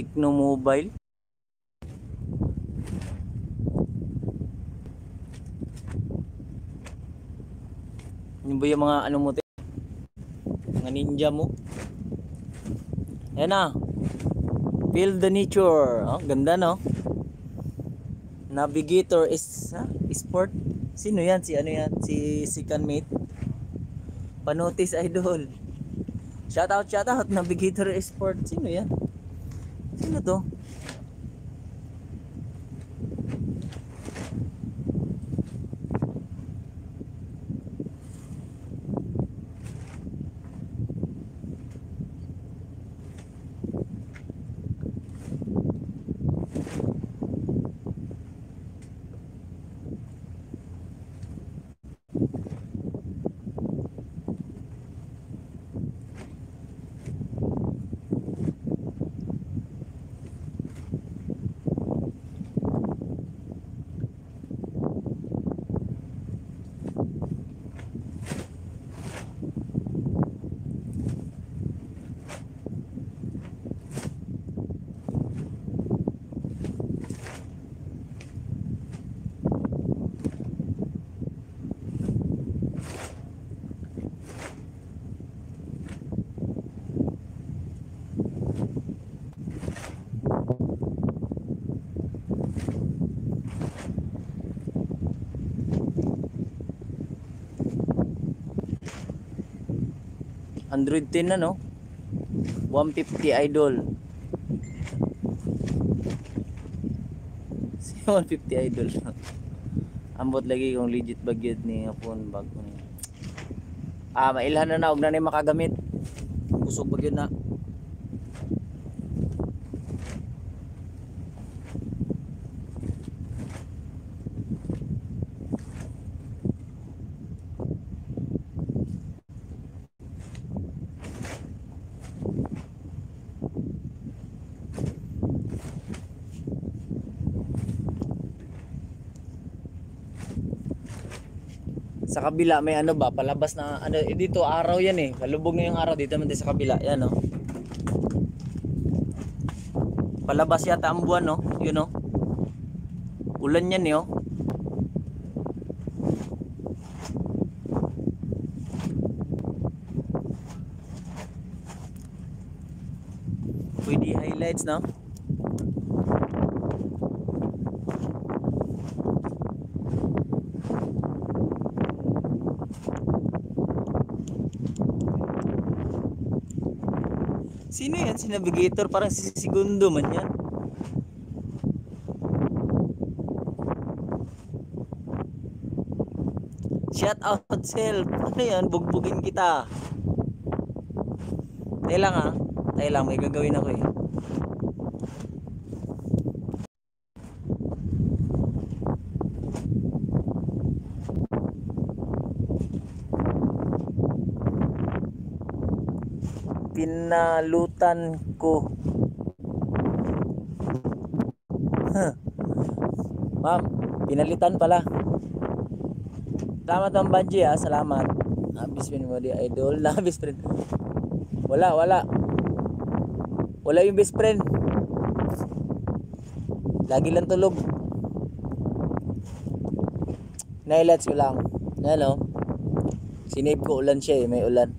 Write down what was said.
Tecno Mobile. Yun ba yung mga ano mo te? Mga ninja mo? Ayan na. Feel the nature. Oh, ganda no? Navigator is ha? sport. Sino yan? Si ano yan? Si si Mate. Panotis idol. Shout out, shout out. Navigator Sport. Sino yan? Sino to? Android 10 na no? 150 idol. Si 150 idol. Ambot lagi kung legit bagyod ni phone bag ko ni. Ah, mailhan na na og na ni makagamit. Kusog bagyod na. Sa kabila may ano ba, palabas na ano eh, dito araw yan eh. Kalubog na yung araw dito naman sa kabila, yan oh. Palabas yata ang buwan no, yun oh. Ulan yan eh oh. Pwede highlights no? Sino yan? Si Navigator? Parang si Segundo man yan. Shout out self. Ano yan? Bugbugin kita. Tayo lang ha. Tayo lang. May gagawin ako eh. Pinalutan ko. Huh. Ma'am, pinalitan pala. Salamat ang Banji ha, salamat. Abis friend mo di idol, na best friend. Wala, wala. Wala yung best friend. Lagi lang tulog. Nailats ko lang. Hello. Sinave ko ulan siya eh, may ulan.